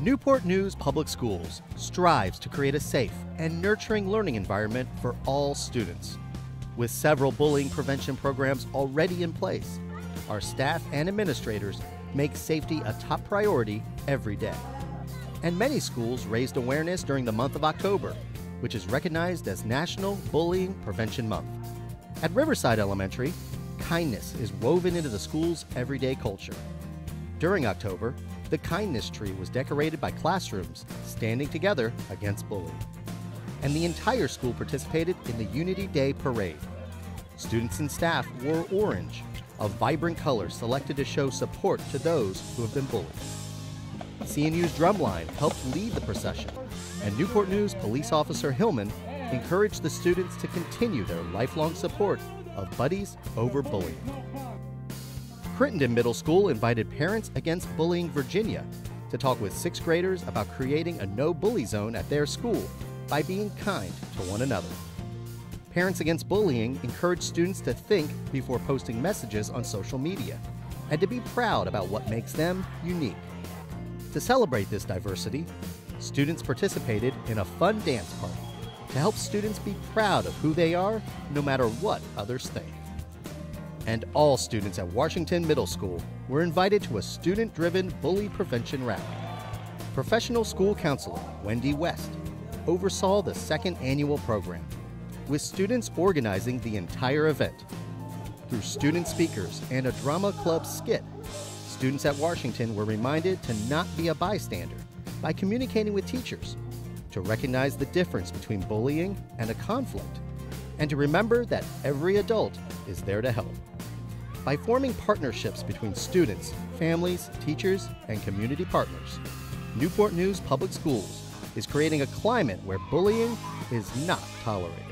Newport News Public Schools strives to create a safe and nurturing learning environment for all students. With several bullying prevention programs already in place, our staff and administrators make safety a top priority every day. And many schools raised awareness during the month of October, which is recognized as National Bullying Prevention Month. At Riverside Elementary, kindness is woven into the school's everyday culture. During October, the kindness tree was decorated by classrooms standing together against bullying. And the entire school participated in the Unity Day Parade. Students and staff wore orange, a vibrant color selected to show support to those who have been bullied. CNU's drumline helped lead the procession, and Newport News police officer Hillman encouraged the students to continue their lifelong support of Buddies Over Bullying. Crittenden Middle School invited Parents Against Bullying Virginia to talk with sixth graders about creating a no bully zone at their school by being kind to one another. Parents Against Bullying encouraged students to think before posting messages on social media and to be proud about what makes them unique. To celebrate this diversity, students participated in a fun dance party to help students be proud of who they are no matter what others think. And all students at Washington Middle School were invited to a student driven bully prevention rally. Professional school counselor Wendy West oversaw the second annual program, with students organizing the entire event. Through student speakers and a drama club skit, students at Washington were reminded to not be a bystander by communicating with teachers, to recognize the difference between bullying and a conflict, and to remember that every adult is there to help. By forming partnerships between students, families, teachers, and community partners, Newport News Public Schools is creating a climate where bullying is not tolerated.